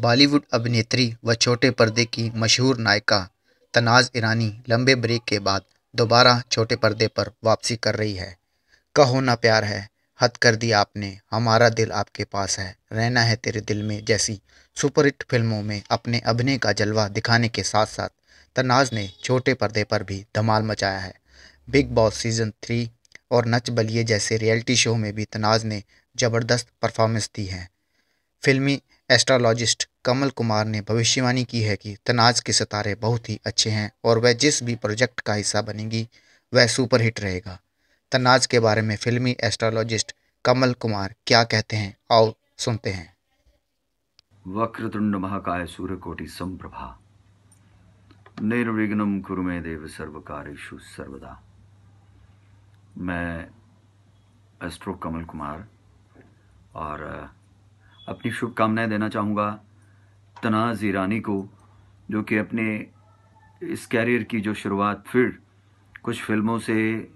بالی would ابھنیتری و چھوٹے پردے کی مشہور نائکا تناز ایرانی لمبے بریک کے بعد دوبارہ چھوٹے پردے پر واپسی کر رہی ہے۔ کہو نہ پیار ہے، حد کر دی آپ نے، ہمارا دل آپ کے پاس ہے، رہنا ہے تیرے دل میں جیسی سپر ہٹ فلموں میں اپنے ابھنے کا جلوہ دکھانے کے ساتھ ساتھ تناز نے چھوٹے پردے پر بھی دھمال مچایا ہے۔ بگ باس سیزن تھری اور نچ بلیے جیسے ریئلٹی شو میں بھی تناز نے زبردست پرفارمنس دی ہے۔ فلمی ایسٹرالوجسٹ کمل کمار نے بھوشیوانی کی ہے کہ تناز کے ستارے بہت ہی اچھے ہیں اور وہ جس بھی پروجیکٹ کا حصہ بنے گی، وہ سپر ہٹ رہے گا۔ تناز کے بارے میں فلمی ایسٹرالوجسٹ کمل کمار کیا کہتے ہیں؟ آؤ سنتے ہیں۔ وکرتنڈ مہاکایا سور کوٹی سمپربھا۔ نروگنم کرمے دیو سروکاریشو سرودا۔ میں ایسٹرو کمل کمار اور اپنی شبھ کامنائیں دینا چاہوں گا تناز ایرانی کو، جو کہ اپنے اس کیریئر کی جو شروعات، پھر کچھ فلموں سے،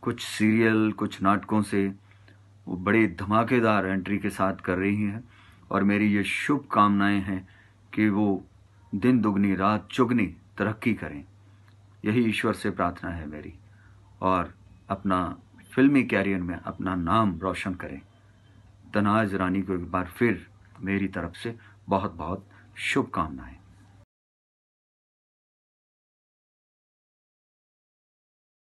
کچھ سیریل، کچھ ناٹکوں سے وہ بڑے دھماکے دار انٹری کے ساتھ کر رہی ہیں اور میری یہ شبھ کامنائیں ہیں کہ وہ دن دگنی، رات چگنی ترقی کریں۔ یہی ایشور سے پرارتھنا ہے میری اور اپنا فلمی کیریئر میں اپنا نام روشن کریں۔ تناز رانی کو ایک بار پھر میری طرف سے بہت بہت شبھ کامنائیں